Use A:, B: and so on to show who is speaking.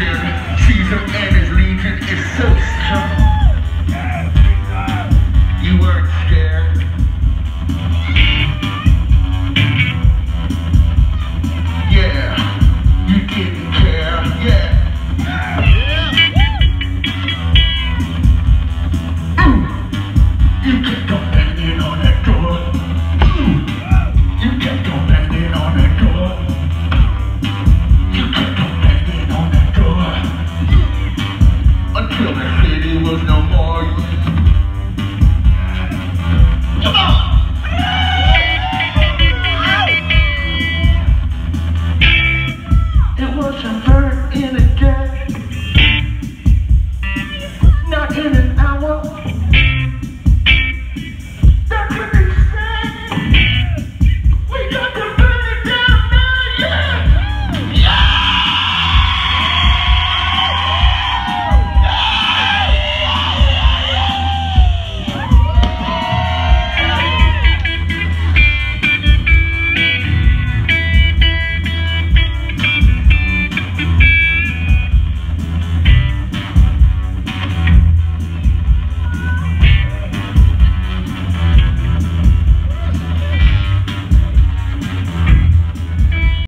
A: Jesus Caesar and his legion is so